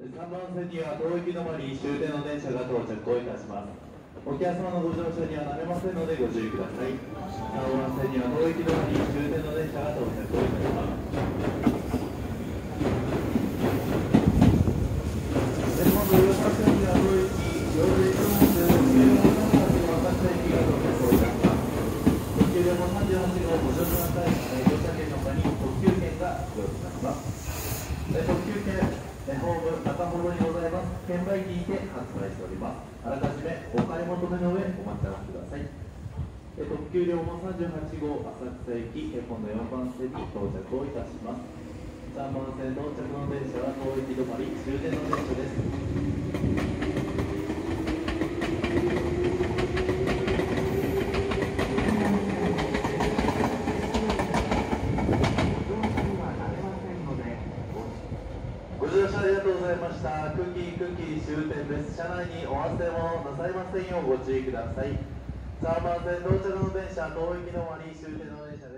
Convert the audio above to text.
3番線には東駅止まり終点の電車が到着をいたします。お客様のご乗車にはなれませんのでご注意ください。3番線には東駅止まり終点の電車が到着をいたします。今度上坂線には東駅両駅の本線の浅草駅が到着をいたします。特急でも38号ご乗車の際乗車券の他に特急券が用意いたします。特急券ホーム中ほどにございます券売機にて発売しておりますあらかじめお買い求めの上お待ちください特急両も38号浅草駅え今度4番線に到着をいたします3番線の着の電車は東駅止まり終点の電車ですご乗車ありがとうございました。空気空気終点です。車内にお忘れ物なさいませんようご注意ください。3番線到着の電車、東駅の終わり終点の電車。